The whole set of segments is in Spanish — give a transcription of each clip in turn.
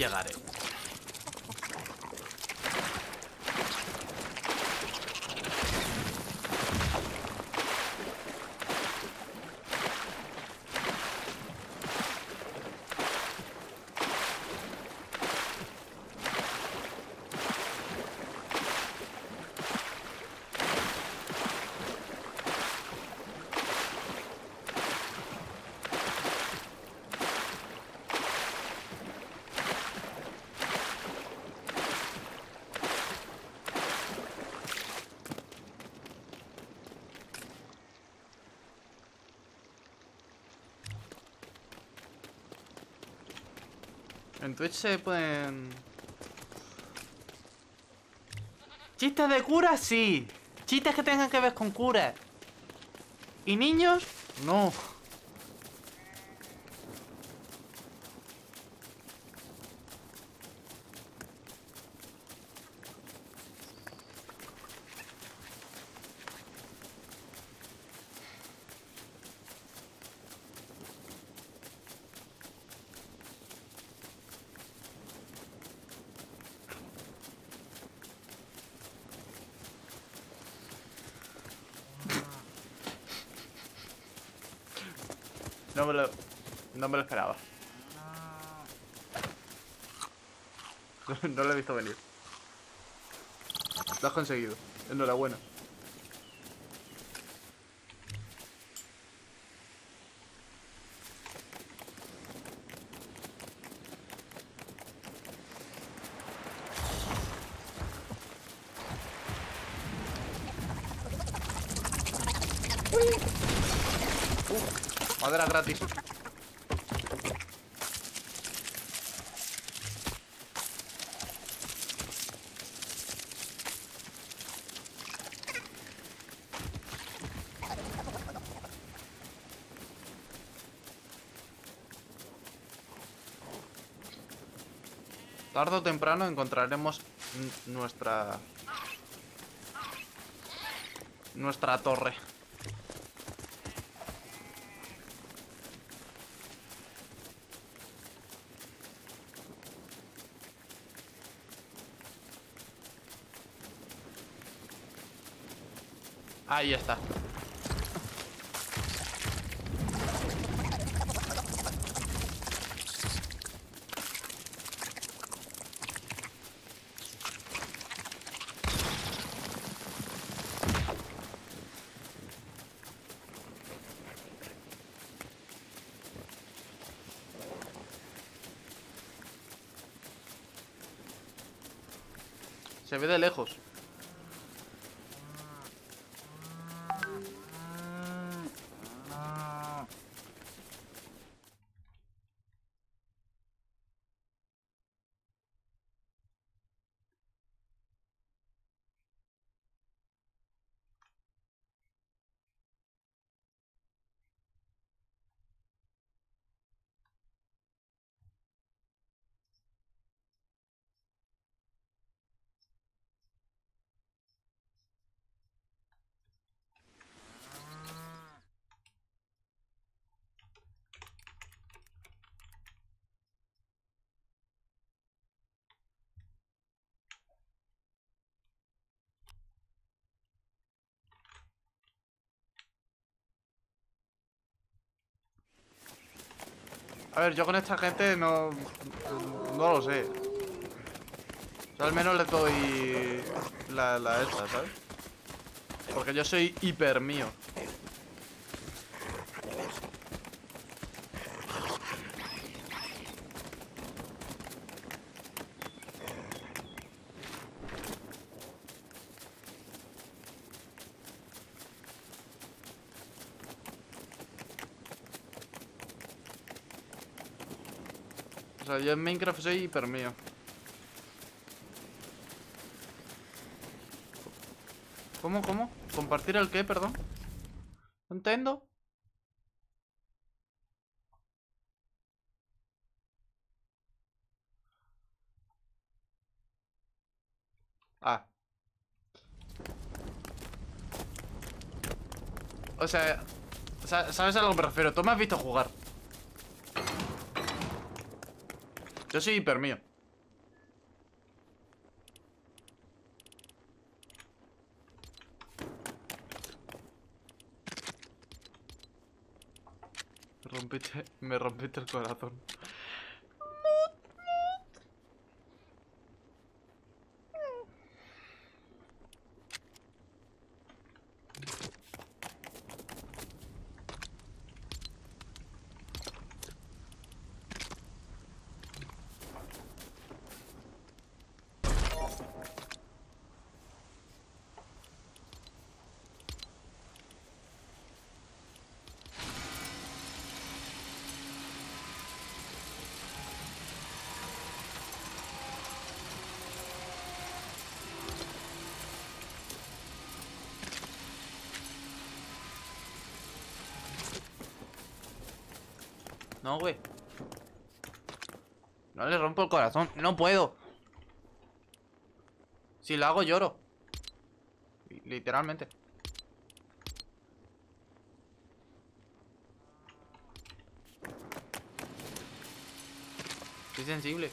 llegaré. En Twitch se pueden... Chistes de cura, sí. Chistes que tengan que ver con cura. ¿Y niños? No. No me lo... No me lo esperaba. No lo he visto venir. Lo has conseguido. Enhorabuena. Madera gratis. Tarde o temprano encontraremos nuestra... Nuestra torre. Ahí está. Se ve de lejos. A ver, yo con esta gente no... No lo sé. O sea, al menos le doy la, la esta, ¿sabes? Porque yo soy hiper mío. Sea, yo en Minecraft soy hiper mío. ¿Cómo, cómo? ¿Compartir el qué, perdón? No entiendo. Ah. O sea, sa- ¿sabes a lo que me refiero? Tú me has visto jugar. Yo soy hiper mío. Me rompiste, me rompiste el corazón. No, güey. No le rompo el corazón. No puedo. Si lo hago, lloro. Literalmente. Soy sensible.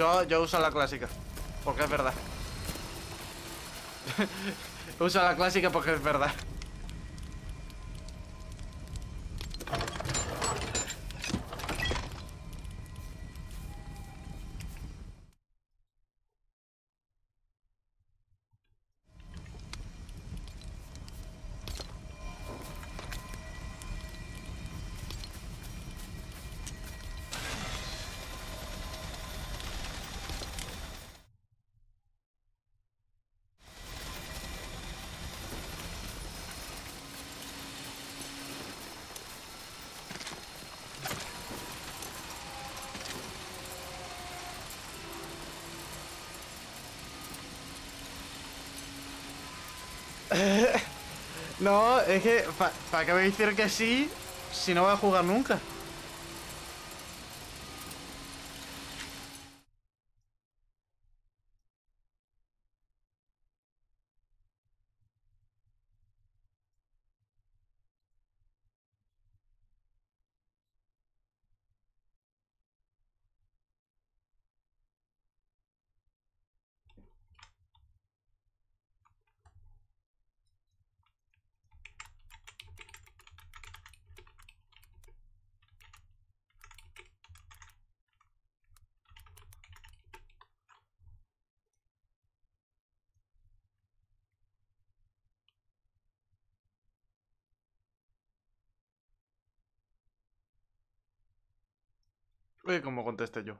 Yo, yo uso la clásica. Porque es verdad. uso la clásica porque es verdad. No, es que ¿para qué voy a decir que sí si no voy a jugar nunca? Como conteste yo.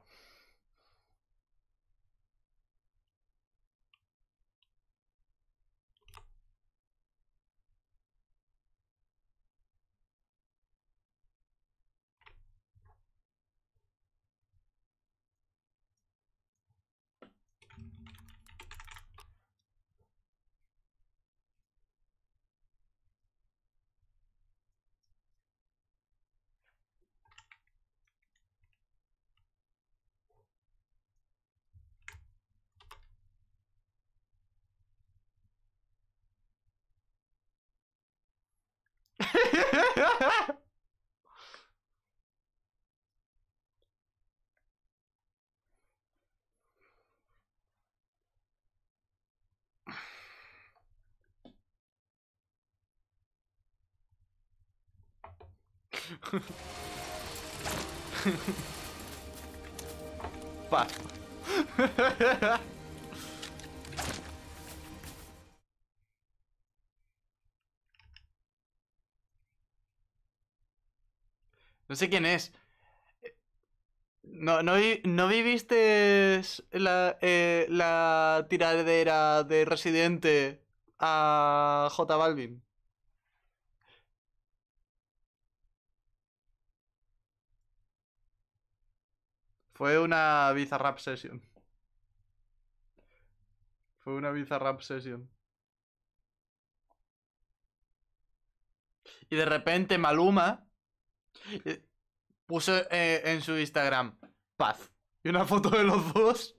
Paz. No sé quién es. ¿No, no, no viviste la, eh, la tiradera de Residente a J Balvin? Fue una Bizarrap session. Fue una Bizarrap session. Y de repente Maluma puso eh, en su Instagram paz. Y una foto de los dos.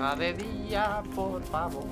Salga de día, por favor.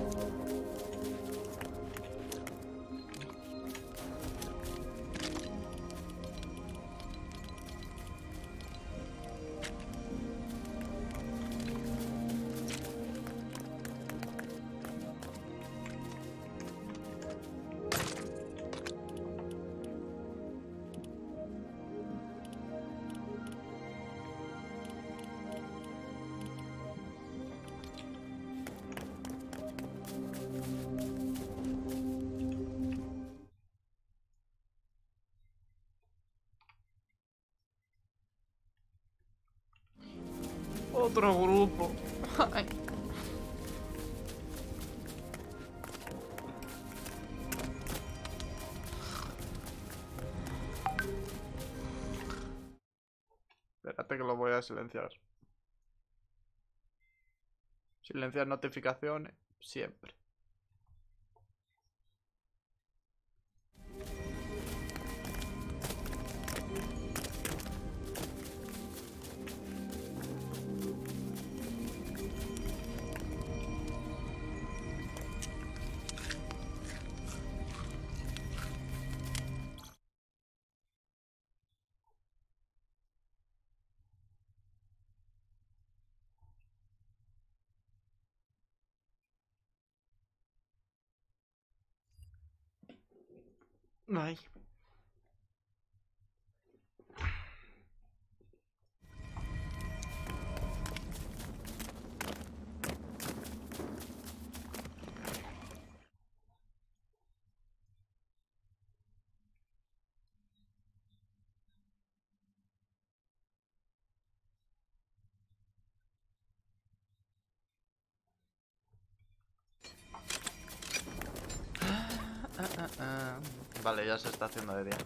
Otro grupo. Ay. Espérate que lo voy a silenciar. Silenciar notificaciones, siempre. Nein. um ah, ah, ah, vale, ya se está haciendo de día.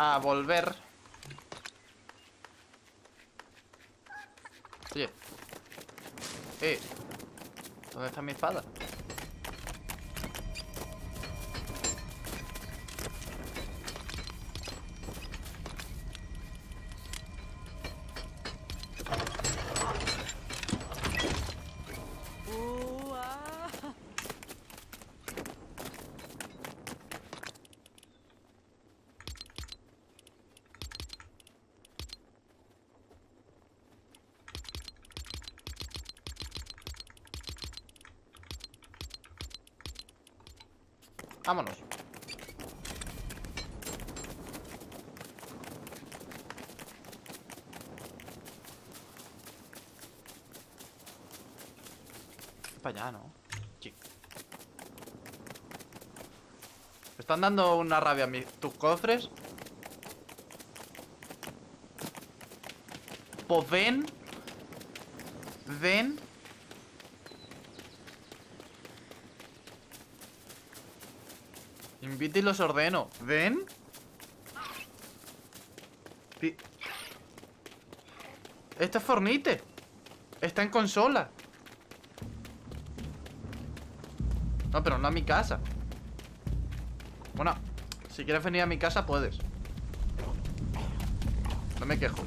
A volver. Oye. Eh. ¿Dónde está mi espada? Vámonos. Para allá, ¿no? Sí. Me están dando una rabia a mí. tus cofres. Pues ven. Ven. Invite y los ordeno. ¿Ven? Pi- Este es Fornite. Está en consola. No, pero no a mi casa. Bueno, si quieres venir a mi casa, puedes. No me quejo.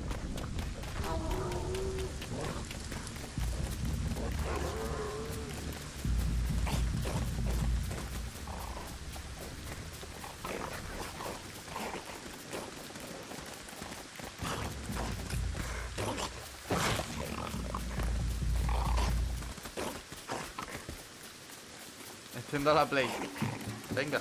Enciendo la play. Venga.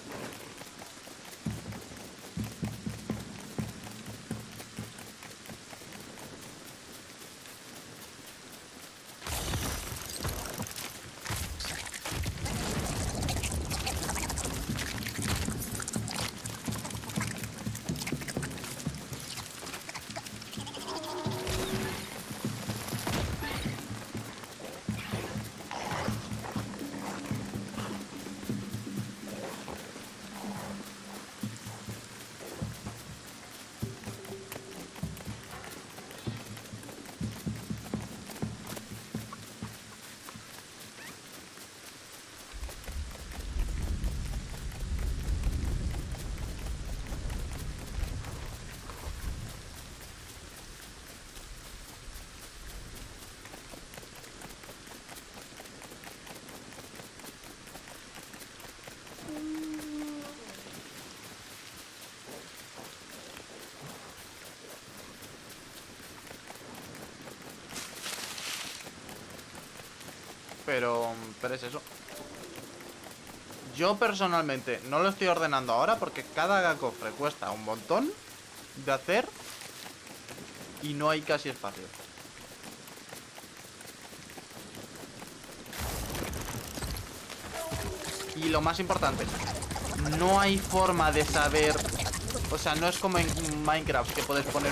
Pero, pero es eso. Yo personalmente no lo estoy ordenando ahora porque cada cofre cuesta un montón de hacer y no hay casi espacio. Y lo más importante, no hay forma de saber... O sea, no es como en Minecraft que puedes poner